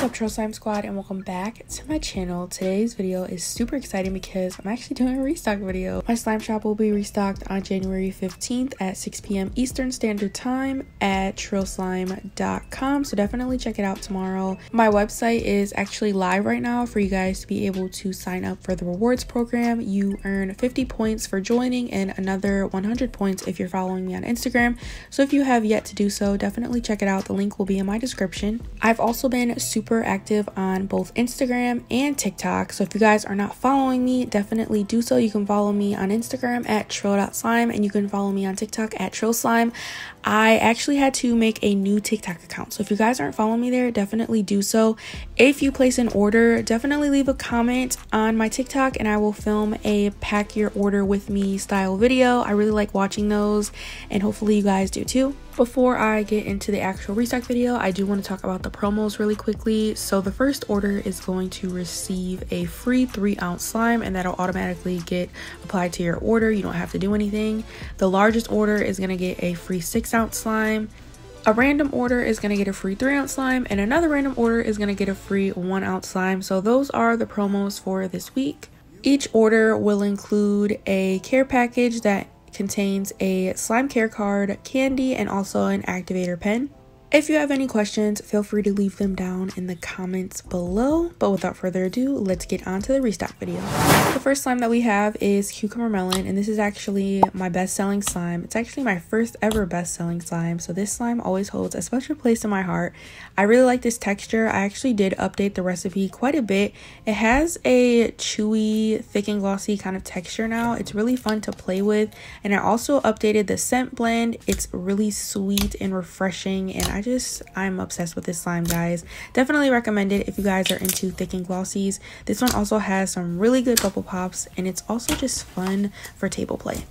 What's up Trill Slime Squad and welcome back to my channel. Today's video is super exciting because I'm actually doing a restock video. My slime shop will be restocked on January 15th at 6 p.m. Eastern Standard Time at trillslime.com so definitely check it out tomorrow. My website is actually live right now for you guys to be able to sign up for the rewards program. You earn 50 points for joining and another 100 points if you're following me on Instagram. So if you have yet to do so, definitely check it out. The link will be in my description. I've also been super super active on both Instagram and TikTok. So if you guys are not following me, definitely do so. You can follow me on Instagram at trill.slime and you can follow me on TikTok at trillslime. I actually had to make a new TikTok account. So if you guys aren't following me there, definitely do so. If you place an order, definitely leave a comment on my TikTok and I will film a pack your order with me style video. I really like watching those and hopefully you guys do too. Before I get into the actual restock video, I do want to talk about the promos really quickly. So the first order is going to receive a free three ounce slime and that'll automatically get applied to your order. You don't have to do anything. The largest order is going to get a free six ounce slime. A random order is going to get a free 3 ounce slime, and another random order is going to get a free 1 ounce slime. So, those are the promos for this week. Each order will include a care package that contains a slime care card, candy, and also an activator pen. If you have any questions, feel free to leave them down in the comments below. But without further ado, let's get on to the restock video. The first slime that we have is Cucumber Melon, and this is actually my best-selling slime. It's actually my first ever best-selling slime, so this slime always holds a special place in my heart. I really like this texture. I actually did update the recipe quite a bit. It has a chewy, thick and glossy kind of texture now. It's really fun to play with, and I also updated the scent blend. It's really sweet and refreshing, and I I just, I'm obsessed with this slime, guys. Definitely recommend it if you guys are into thick and glossies. This one also has some really good bubble pops, and it's also just fun for table play.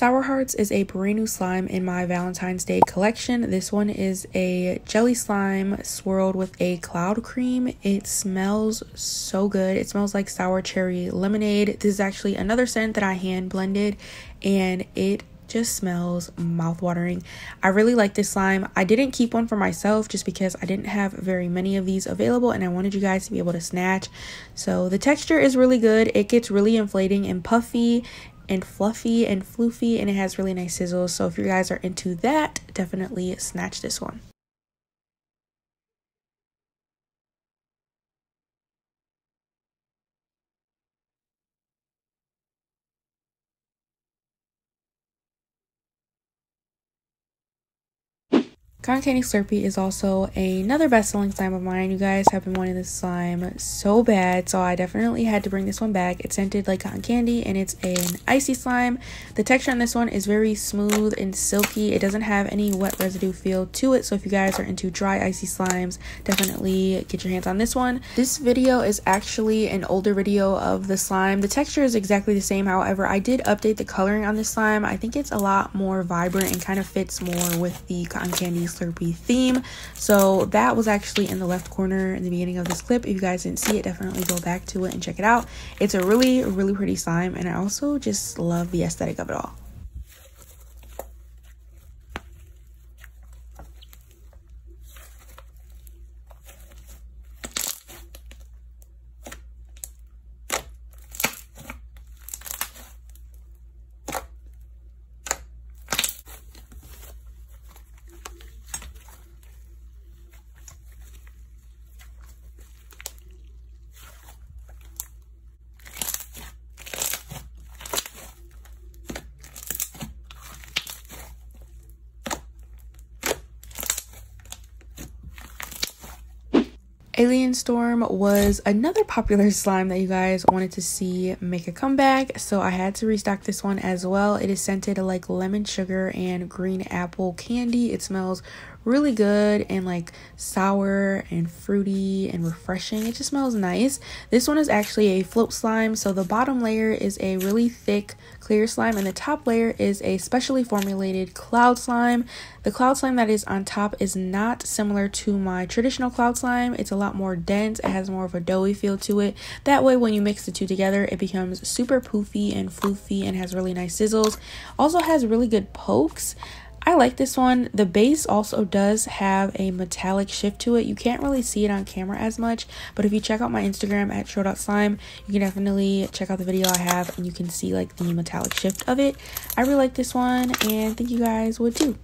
Sour Hearts is a new slime in my Valentine's Day collection. This one is a jelly slime swirled with a cloud cream. It smells so good. It smells like sour cherry lemonade. This is actually another scent that I hand blended and it just smells mouth-watering. I really like this slime. I didn't keep one for myself just because I didn't have very many of these available and I wanted you guys to be able to snatch. So the texture is really good. It gets really inflating and puffy and fluffy and floofy and it has really nice sizzles. So if you guys are into that, definitely snatch this one. Cotton Candy Slurpee is also another best-selling slime of mine. You guys have been wanting this slime so bad, so I definitely had to bring this one back. It's scented like cotton candy, and it's an icy slime. The texture on this one is very smooth and silky. It doesn't have any wet residue feel to it, so if you guys are into dry icy slimes, definitely get your hands on this one. This video is actually an older video of the slime. The texture is exactly the same, however, I did update the coloring on this slime. I think it's a lot more vibrant and kind of fits more with the cotton candy Theme. So that was actually in the left corner in the beginning of this clip. If you guys didn't see it, definitely go back to it and check it out. It's a really, really pretty slime and I also just love the aesthetic of it all. Alien Storm was another popular slime that you guys wanted to see make a comeback, so I had to restock this one as well. It is scented like lemon sugar and green apple candy. It smells really good and like sour and fruity and refreshing. It just smells nice. This one is actually a float slime. So the bottom layer is a really thick clear slime and the top layer is a specially formulated cloud slime. The cloud slime that is on top is not similar to my traditional cloud slime. It's a lot more dense. It has more of a doughy feel to it. That way when you mix the two together, it becomes super poofy and floofy and has really nice sizzles. Also has really good pokes. I like this one. The base also does have a metallic shift to it. You can't really see it on camera as much, but if you check out my Instagram at show.slime, you can definitely check out the video I have and you can see like the metallic shift of it. I really like this one and think you guys would too.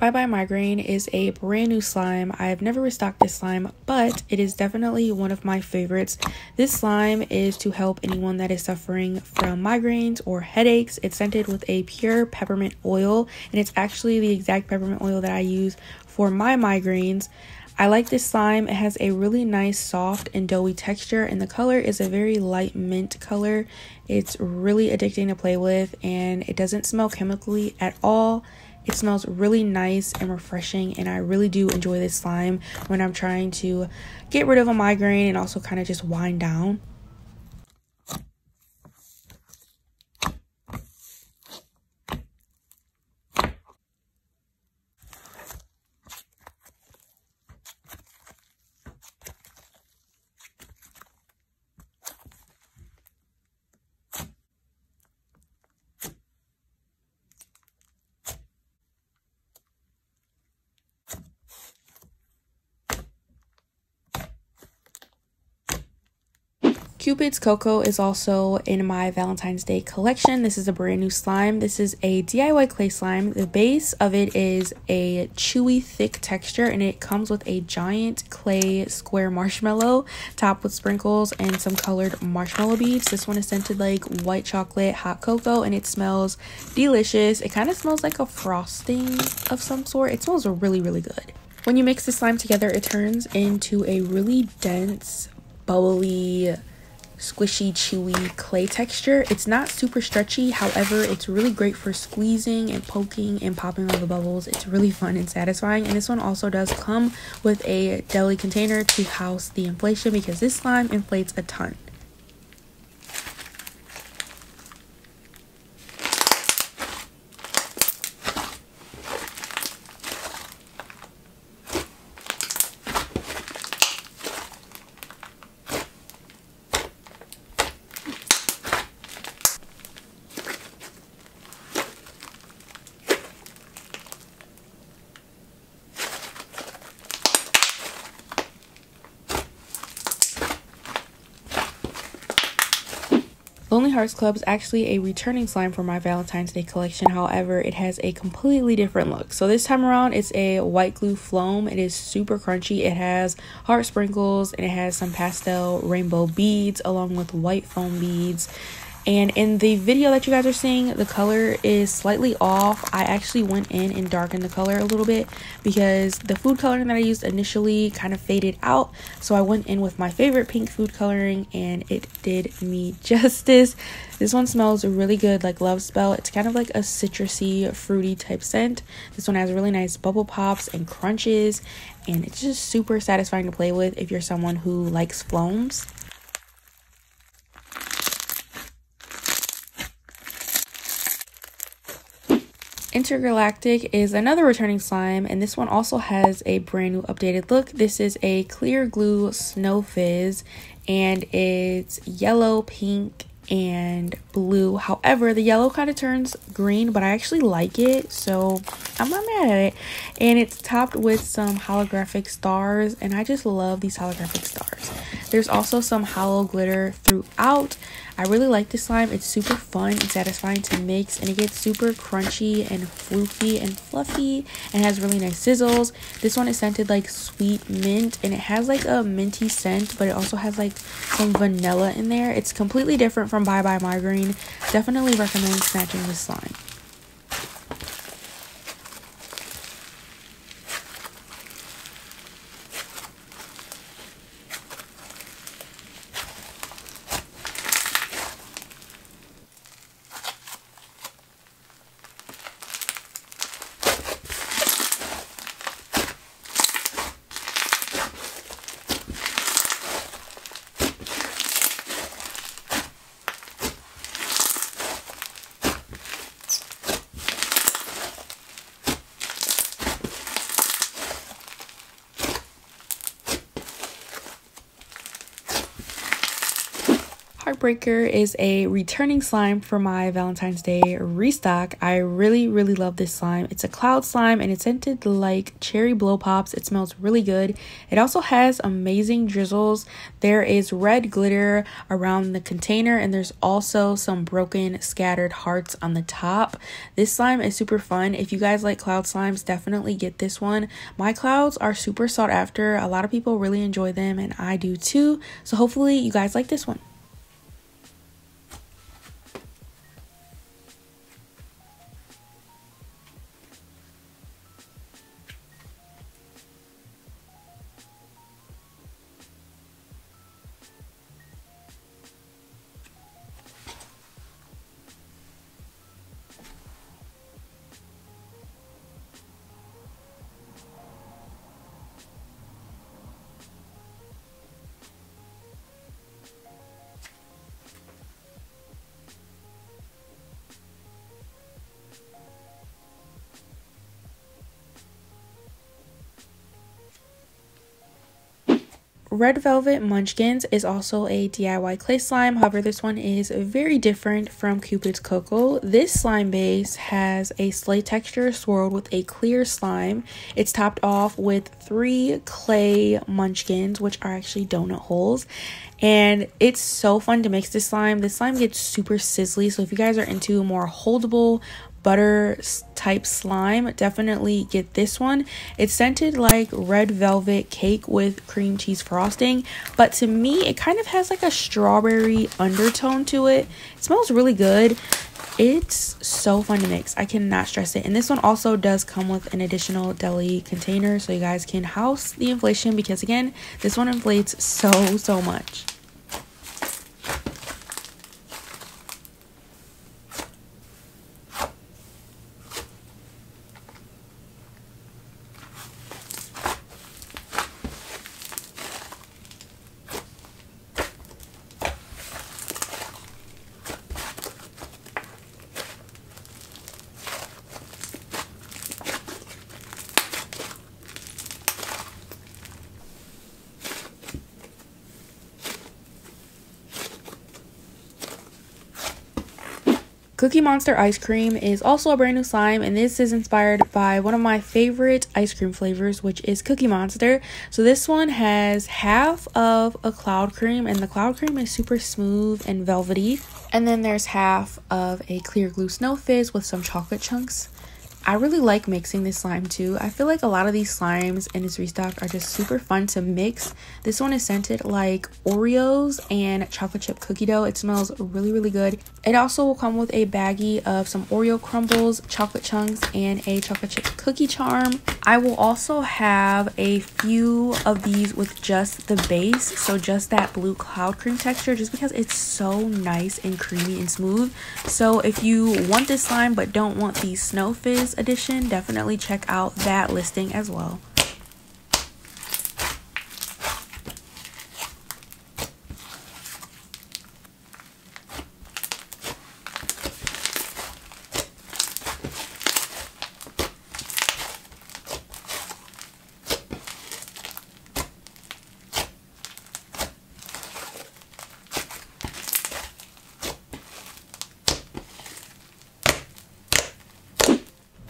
Bye Bye Migraine is a brand new slime. I have never restocked this slime, but it is definitely one of my favorites. This slime is to help anyone that is suffering from migraines or headaches. It's scented with a pure peppermint oil, and it's actually the exact peppermint oil that I use for my migraines. I like this slime. It has a really nice soft and doughy texture and the color is a very light mint color. It's really addicting to play with and it doesn't smell chemically at all. It smells really nice and refreshing, and I really do enjoy this slime when I'm trying to get rid of a migraine and also kind of just wind down. Cupid's Cocoa is also in my Valentine's Day collection. This is a brand new slime. This is a DIY clay slime. The base of it is a chewy, thick texture, and it comes with a giant clay square marshmallow topped with sprinkles and some colored marshmallow beads. This one is scented like white chocolate hot cocoa, and it smells delicious. It kind of smells like a frosting of some sort. It smells really, really good. When you mix the slime together, it turns into a really dense, bubbly, squishy, chewy clay texture. It's not super stretchy, however, it's really great for squeezing and poking and popping all the bubbles. It's really fun and satisfying. And this one also does come with a deli container to house the inflation because this slime inflates a ton. Lonely Hearts Club is actually a returning slime for my Valentine's Day collection. However, it has a completely different look. So this time around, it's a white glue floam. It is super crunchy. It has heart sprinkles and it has some pastel rainbow beads along with white foam beads. And in the video that you guys are seeing, the color is slightly off. I actually went in and darkened the color a little bit because the food coloring that I used initially kind of faded out. So I went in with my favorite pink food coloring and it did me justice. This one smells really good like Love Spell. It's kind of like a citrusy, fruity type scent. This one has really nice bubble pops and crunches and it's just super satisfying to play with if you're someone who likes floams. Intergalactic is another returning slime, and this one also has a brand new updated look. This is a clear glue snow fizz, and it's yellow, pink, and blue. However, the yellow kind of turns green, but I actually like it, so I'm not mad at it. And it's topped with some holographic stars, and I just love these holographic stars. There's also some holo glitter throughout. I really like this slime. It's super fun and satisfying to mix and it gets super crunchy and floofy and fluffy and has really nice sizzles. This one is scented like sweet mint and it has like a minty scent but it also has like some vanilla in there. It's completely different from Bye Bye Migraine. Definitely recommend snatching this slime. Heartbreaker is a returning slime for my Valentine's Day restock. I really, really love this slime. It's a cloud slime and it's scented like cherry blow pops. It smells really good. It also has amazing drizzles. There is red glitter around the container and there's also some broken scattered hearts on the top. This slime is super fun. If you guys like cloud slimes, definitely get this one. My clouds are super sought after. A lot of people really enjoy them and I do too. So hopefully you guys like this one. Red Velvet Munchkins is also a DIY clay slime. However, this one is very different from Cupid's Cocoa. This slime base has a slate texture swirled with a clear slime. It's topped off with three clay munchkins, which are actually donut holes. And it's so fun to mix this slime. This slime gets super sizzly. So if you guys are into more holdable, butter type slime. Definitely get this one. It's scented like red velvet cake with cream cheese frosting but to me it kind of has like a strawberry undertone to it. It smells really good. It's so fun to mix. I cannot stress it. And this one also does come with an additional deli container so you guys can house the inflation because again this one inflates so so much Cookie Monster ice cream is also a brand new slime, and this is inspired by one of my favorite ice cream flavors, which is Cookie Monster. So, this one has half of a cloud cream, and the cloud cream is super smooth and velvety. And then there's half of a clear glue snow fizz with some chocolate chunks. I really like mixing this slime too. I feel like a lot of these slimes in this restock are just super fun to mix. This one is scented like Oreos and chocolate chip cookie dough. It smells really, really good. It also will come with a baggie of some Oreo crumbles, chocolate chunks, and a chocolate chip cookie charm. I will also have a few of these with just the base, so just that blue cloud cream texture, just because it's so nice and creamy and smooth. So if you want this slime but don't want the Snow Fizz edition, definitely check out that listing as well.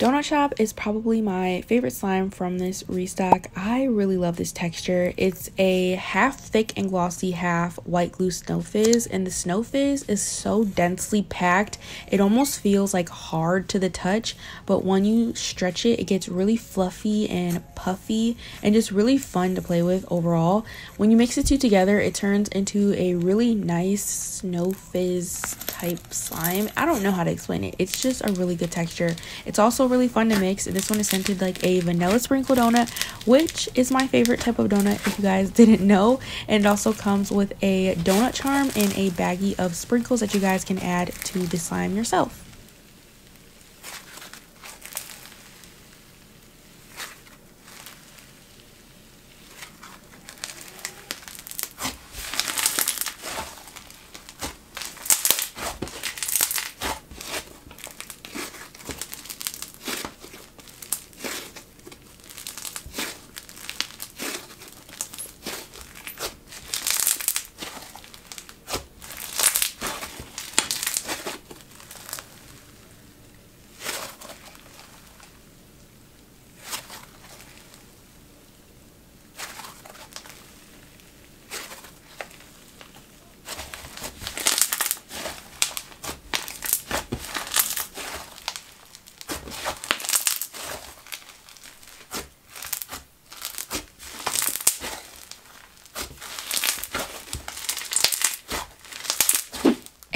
Donut Shop is probably my favorite slime from this restock. I really love this texture. It's a half thick and glossy, half white glue snow fizz, and the snow fizz is so densely packed. It almost feels like hard to the touch, but when you stretch it, it gets really fluffy and puffy and just really fun to play with overall. When you mix the two together, it turns into a really nice snow fizz type slime. I don't know how to explain it. It's just a really good texture. It's also really fun to mix. This one is scented like a vanilla sprinkle donut, which is my favorite type of donut if you guys didn't know. And it also comes with a donut charm and a baggie of sprinkles that you guys can add to the slime yourself.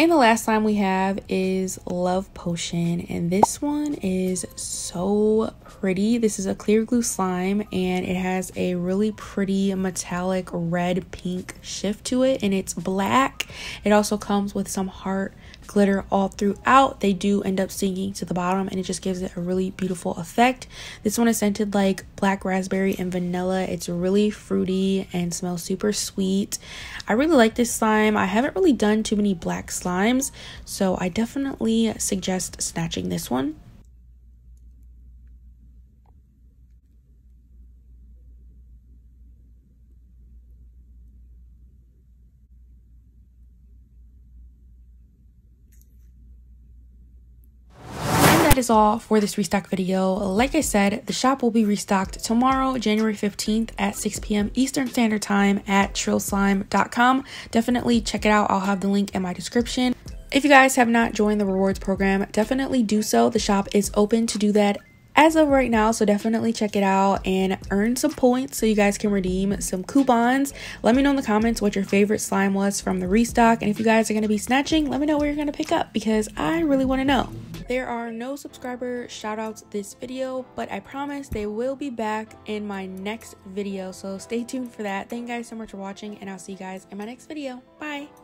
And the last slime we have is Love Potion. And this one is so pretty. This is a clear glue slime and it has a really pretty metallic red pink shift to it. And it's black. It also comes with some heart glitter all throughout. They do end up sinking to the bottom and it just gives it a really beautiful effect. This one is scented like black raspberry and vanilla. It's really fruity and smells super sweet. I really like this slime. I haven't really done too many black slimes, so I definitely suggest snatching this one. that is all for this restock video. Like I said, the shop will be restocked tomorrow, January 15th at 6 p.m. Eastern Standard Time at trillslime.com. Definitely check it out. I'll have the link in my description. If you guys have not joined the rewards program, definitely do so. The shop is open to do that as of right now so definitely check it out and earn some points so you guys can redeem some coupons. Let me know in the comments what your favorite slime was from the restock and if you guys are going to be snatching let me know where you're going to pick up because i really want to know. There are no subscriber shoutouts this video but i promise they will be back in my next video so stay tuned for that. Thank you guys so much for watching and i'll see you guys in my next video. Bye